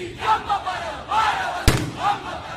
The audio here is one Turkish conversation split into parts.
Yapma para, para, amma para.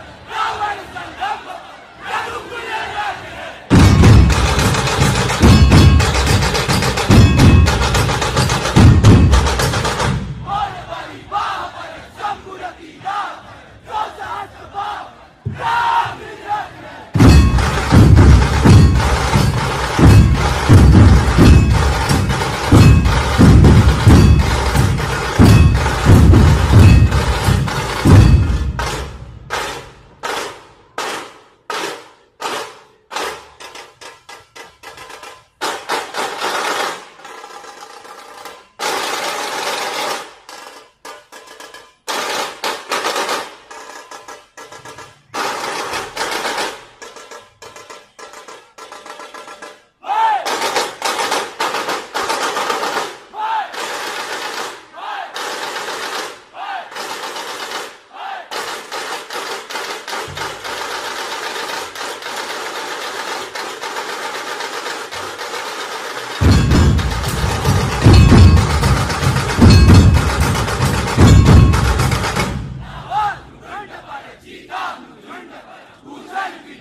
Uzal bir